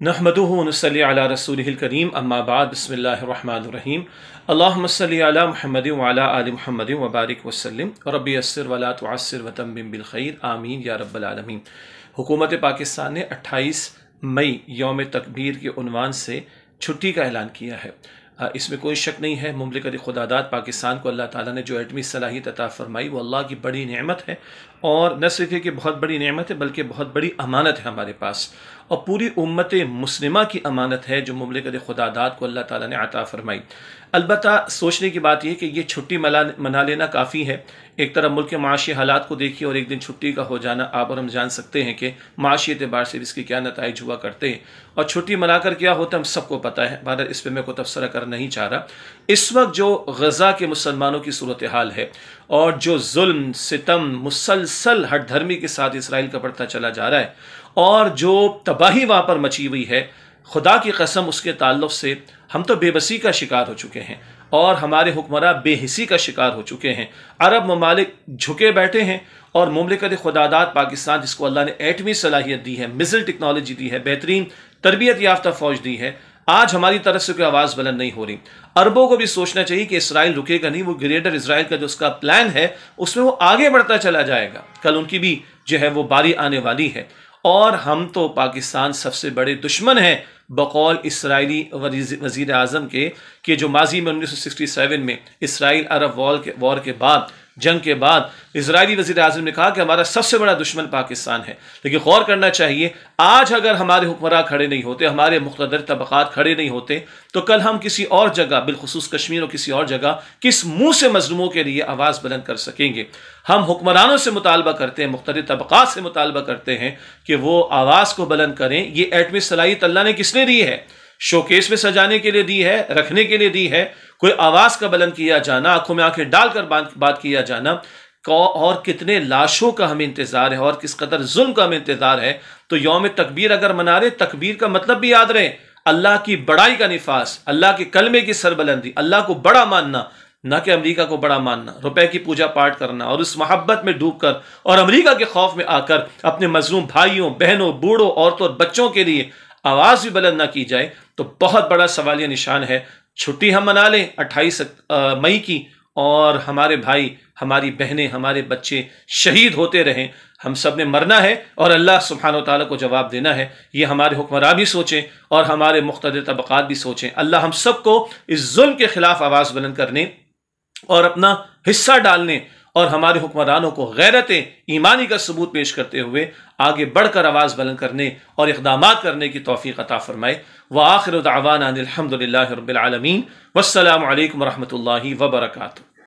نحمده ونصلي على رسوله الكريم اما بعد، بسم الله الرحمن الرحيم اللهم صل على محمد وعلى ال محمد وبارك وسلم۔ ربي يسر ولا تعسر وتمم بالخير آمین یا رب العالمین۔ حکومت پاکستان نے اٹھائیس مئی یوم تکبیر کے عنوان سے چھٹی کا اعلان کیا ہے۔ اس میں کوئی شک نہیں ہے، مملکت خدادات پاکستان کو اللہ تعالیٰ نے جو ایٹمی صلاحیت عطا فرمائی، وہ اللہ کی بڑی نعمت ہے۔ اور نہ صرف کہ بہت بڑی نعمت ہے، بلکہ بہت بڑی امانت ہے ہمارے پاس۔ اور پوری امت مسلمہ کی امانت ہے جو مملکت خدادات کو اللہ تعالیٰ نے عطا فرمائی۔ البتہ سوچنے کی بات یہ کہ یہ چھٹی منا لینا کافی ہے۔ ایک طرف ملک کے معاشی حالات کو دیکھیے اور ایک دن چھٹی کا ہو جانا، آپ اور ہم جان سکتے ہیں کہ معاشی اعتبار سے اس کی کیا نتائج ہوا کرتے ہیں۔ اور چھٹی منا کر کیا ہوتا ہے، ہم سب کو پتہ ہے۔ بھارت اس پہ میں کو تبصرہ کر نہیں چاہ رہا۔ اس وقت جو غزہ کے مسلمانوں کی صورتحال ہے اور جو ظلم، ستم، مسلسل ہٹ دھرمی کے ساتھ اسرائیل کا بڑھتا چلا جا رہا ہے اور جو تباہی وہاں پر مچی ہوئی ہے، خدا کی قسم اس کے تعلق سے ہم تو بے بسی کا شکار ہو چکے ہیں اور ہمارے حکمراں بے حسی کا شکار ہو چکے ہیں۔ عرب ممالک جھکے بیٹھے ہیں اور مملکت خدادات پاکستان، جس کو اللہ نے ایٹمی صلاحیت دی ہے مزل ٹیکنالوجی دی ہے، بہترین تربیت یافتہ فوج دی ہے۔ آج ہماری طرف سے کوئی آواز بلند نہیں ہو رہی۔ عربوں کو بھی سوچنا چاہیے کہ اسرائیل رکے گا نہیں، وہ گریٹر اسرائیل کا جو اس کا پلان ہے، اس میں وہ آگے بڑھتا چلا جائے گا۔ کل ان کی بھی جو ہے وہ باری آنے والی ہے۔ اور ہم تو پاکستان سب سے بڑے دشمن ہیں، بقول اسرائیلی وزیر اعظم کے، کہ جو ماضی میں انیس سو سکسٹی سیون میں اسرائیل عرب وار کے وار کے بعد جنگ کے بعد اسرائیلی وزیر اعظم نے کہا کہ ہمارا سب سے بڑا دشمن پاکستان ہے۔ لیکن غور کرنا چاہیے، آج اگر ہمارے حکمراں کھڑے نہیں ہوتے، ہمارے مقتدر طبقات کھڑے نہیں ہوتے، تو کل ہم کسی اور جگہ، بالخصوص کشمیر اور کسی اور جگہ، کس منہ سے مظلوموں کے لیے آواز بلند کر سکیں گے؟ ہم حکمرانوں سے مطالبہ کرتے ہیں مختلف طبقات سے مطالبہ کرتے ہیں کہ وہ آواز کو بلند کریں۔ یہ ایٹمی صلاحیت اللہ نے کس نے دی ہے؟ شوکیس میں سجانے کے لیے دی ہے، رکھنے کے لیے دی ہے۔ کوئی آواز کا بلند کیا جانا، آنکھوں میں آنکھیں ڈال کر بات کیا جانا اور کتنے لاشوں کا ہمیں انتظار ہے، اور کس قدر ظلم کا ہمیں انتظار ہے، تو یوم تکبیر اگر منا رہے، تکبیر کا مطلب بھی یاد رہے، اللہ کی بڑائی کا نفاس اللہ کے کلمے کی سربلندی، اللہ کو بڑا ماننا، نہ کہ امریکہ کو بڑا ماننا، روپے کی پوجا پاٹ کرنا، اور اس محبت میں ڈوب کر، اور امریکہ کے خوف میں آ کر، اپنے مظلوم بھائیوں، بہنوں، بوڑھوں، عورتوں اور بچوں کے لیے آواز بھی بلند نہ کی جائے تو بہت بڑا سوالیہ نشان ہے۔ چھٹی ہم منا لیں اٹھائیس مئی کی اور ہمارے بھائی، ہماری بہنیں، ہمارے بچے شہید ہوتے رہیں۔ ہم سب نے مرنا ہے اور اللہ سبحانہ و تعالیٰ کو جواب دینا ہے۔ یہ ہمارے حکمراں بھی سوچیں اور ہمارے مختلف طبقات بھی سوچیں۔ اللہ ہم سب کو اس ظلم کے خلاف آواز بلند کرنے اور اپنا حصہ ڈالنے اور ہمارے حکمرانوں کو غیرت ایمانی کا ثبوت پیش کرتے ہوئے آگے بڑھ کر آواز بلند کرنے اور اقدامات کرنے کی توفیق عطا فرمائے۔ وآخر دعوانا الحمد للہ رب العالمین۔ والسلام علیکم ورحمۃ اللہ وبرکاتہ۔